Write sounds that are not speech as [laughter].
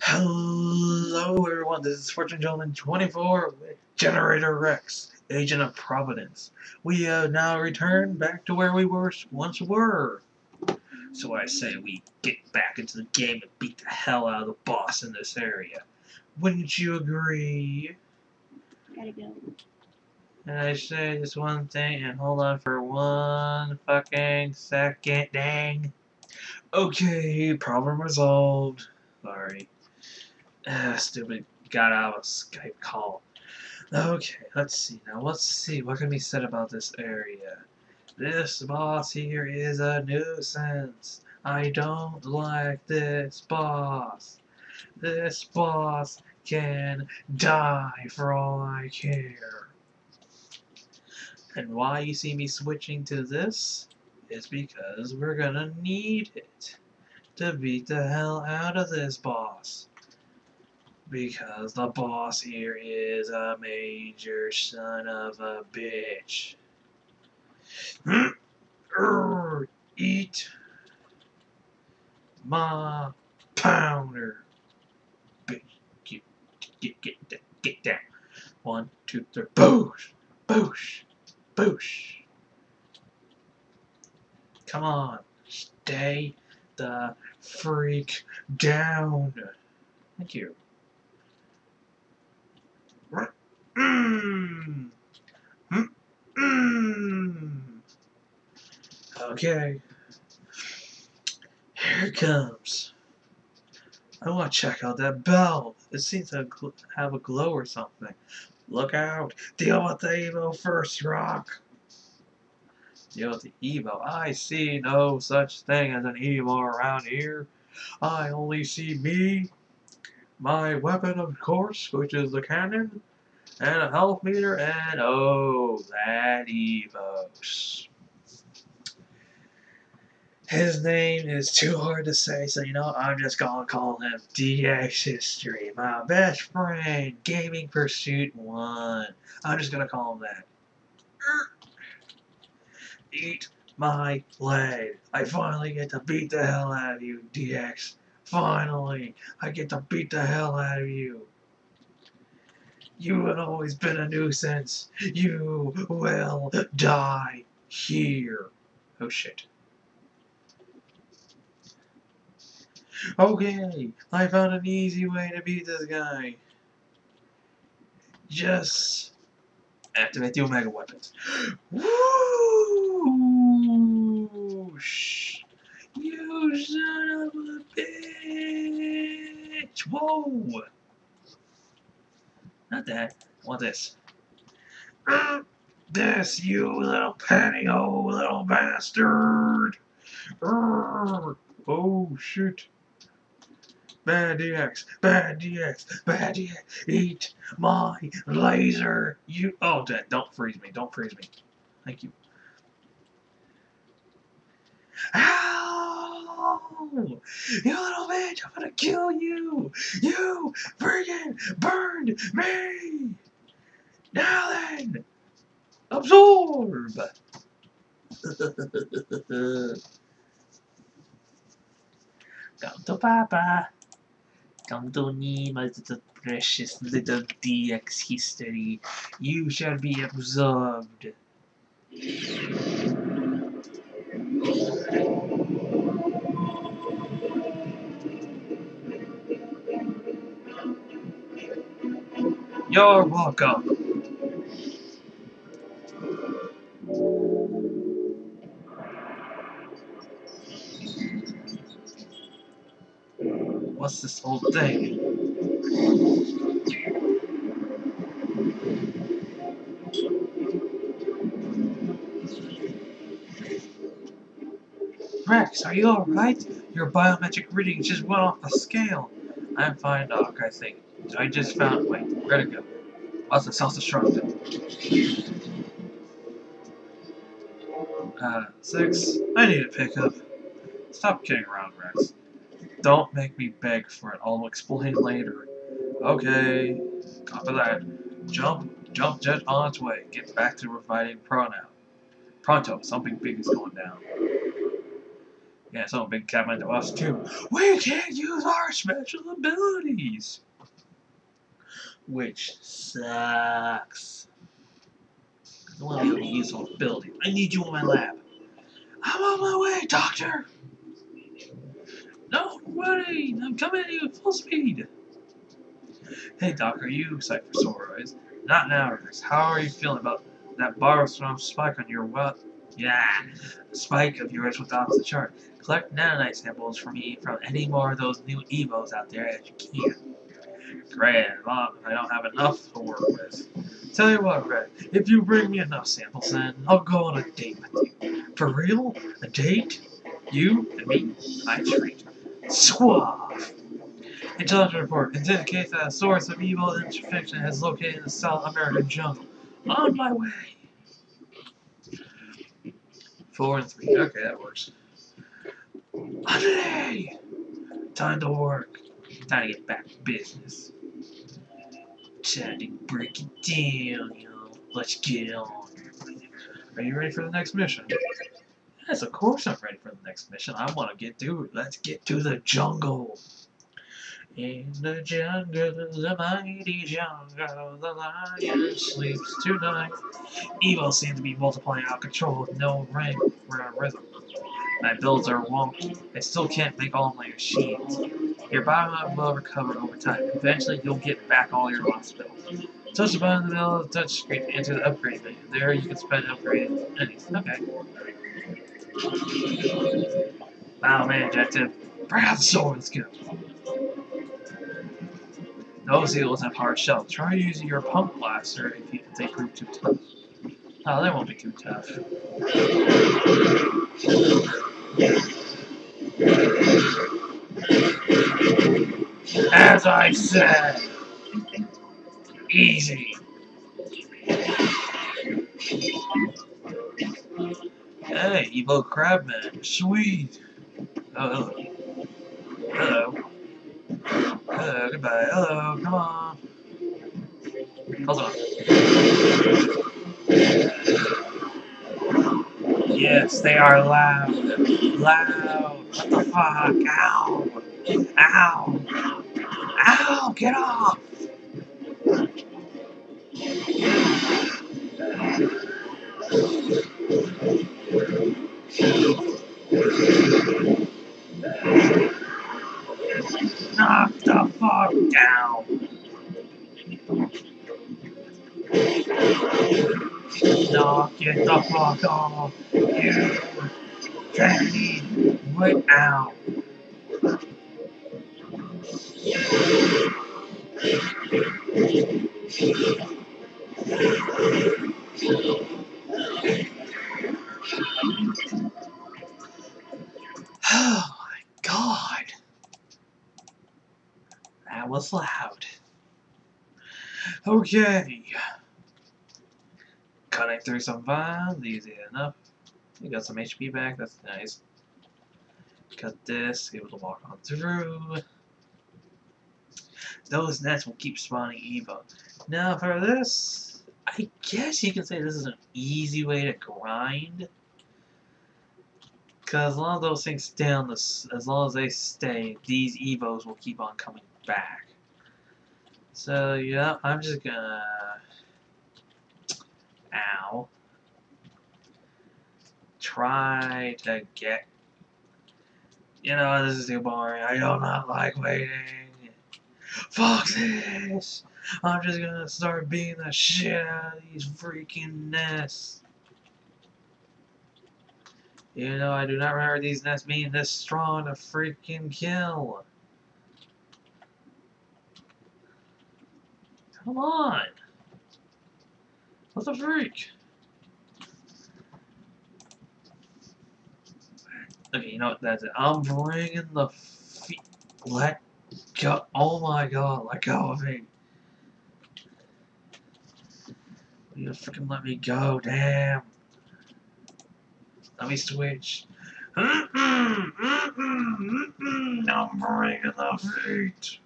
Hello everyone, this is Fortune Gentleman 24 with Generator Rex, Agent of Providence. We have now returned back to where we were once were. So I say we get back into the game and beat the hell out of the boss in this area. Wouldn't you agree? Gotta go. And I say this one thing and hold on for one fucking second, dang. Okay, problem resolved. Sorry. Ah, stupid got out of a Skype call. Okay, let's see now. Let's see what can be said about this area. This boss here is a nuisance. I don't like this boss. This boss can die for all I care. And why you see me switching to this is because we're gonna need it to beat the hell out of this boss. Because the boss here is a major son of a bitch. [clears throat] Eat my pounder. Get, get, get, get down. One, two, three. Boosh! Boosh! Boosh! Come on, stay the freak down. Thank you. Mm. Mm. Mm. Okay. Here it comes. I want to check out that bell. It seems to have a glow or something. Look out. Deal with the Evo first, Rock. Deal with the Evo. I see no such thing as an Evo around here. I only see me, my weapon, of course, which is the cannon, and a health meter, and oh, that Evos. His name is too hard to say, so you know, I'm just gonna call him DX History, my best friend, Gaming Pursuit 1. I'm just gonna call him that. Eat my leg. I finally get to beat the hell out of you, DX. Finally, I get to beat the hell out of you. You have always been a nuisance. You will die here. Oh shit. Okay, I found an easy way to beat this guy. Just activate the Omega weapons. Whoosh! You son of a bitch! Whoa! Not that. I want this. This, you little pantyhose oh, little bastard! Oh, shoot. Bad DX, bad DX, bad DX, eat my laser, you- Oh, Dad, don't freeze me, don't freeze me. Thank you. Ow! You little bitch, I'm gonna kill you! You friggin' burned me! Now then, absorb! [laughs] Come to Papa. Come to me, my little precious little DX history. You shall be absorbed. You're welcome. What's this whole thing? Rex, are you alright? Your biometric reading just went off the scale. I'm fine, Doc, I think. I just found. Wait, where'd it go? Must have self destructed. Uh, six. I need a pickup. Stop kidding around, Rex. Don't make me beg for it. I'll explain later. Okay. Copy that. Jump, jump jet on its way. Get back to Providence pronoun. Pronto, something big is going down. Yeah, something big comment to us too. We can't use our special abilities! Which sucks. I want to use those abilities. I need you in my lab. I'm on my way, Doctor! No, worry! I'm coming at you at full speed! Hey, Doc, are you excited for Soroids? Not now, Chris. How are you feeling about that Barrowstorm spike on your what? Yeah, the spike of yours off the chart. Collect nanite samples for me from any more of those new Evos out there as you can. Well, I don't have enough to work with. Tell you what, Red, if you bring me enough samples, then I'll go on a date with you. For real? A date? You and me? I treat. Suave! Intelligence report. Indicates that a source of evil infection has located in the South American jungle. On my way! Four and three. Okay, that works. Andre! Time to work. Time to get back to business. Time to break it down, know. Let's get on. Are you ready for the next mission? Yes, of course I'm ready for the next mission. I want to get to it. Let's get to the jungle. In the jungle, the mighty jungle, the lion sleeps tonight. Evil seems to be multiplying out of control with no ring or rhythm. My builds are wonky. I still can't make all my machines. Your body will recover over time. Eventually, you'll get back all your lost builds. Touch the button in the middle of the touch screen to enter the upgrade menu. There, you can spend upgrading anything. Okay. Battle main objective. Bring out the sword. Go. Those eagles have hard shells. Try using your pump blaster if, you, if they prove too tough. Oh, they won't be too tough. I said, easy. Hey, Evo Crabman, sweet. Oh, hello. Hello. Hello, goodbye. Hello, come on. Hold on. Yes, they are loud. Loud. What the fuck? Ow. Ow. Ow, get off. Knock the fuck down. Knock it the fuck off. You daddy. Wait out. Oh my god. That was loud. Okay. Cutting through some vines, easy enough. We got some HP back, that's nice. Cut this, able to walk on through. Those nets will keep spawning Evo. Now for this, I guess you can say this is an easy way to grind. Because as long as those things stay on this, as long as they stay, these Evos will keep on coming back. So yeah, I'm just gonna. Ow. Try to get. You know, this is too boring. I do not like waiting. This! I'm just gonna start beating the shit out of these freaking nests. You know, I do not remember these nests being this strong to freaking kill. Come on! What the freak? Okay, you know what, that's it. I'm bringing the feet. Let go. Oh my god, let go of me. You freaking let me go, damn. Let me switch. Mm-mm, mm-mm, mm-mm, I'm bringing the feet.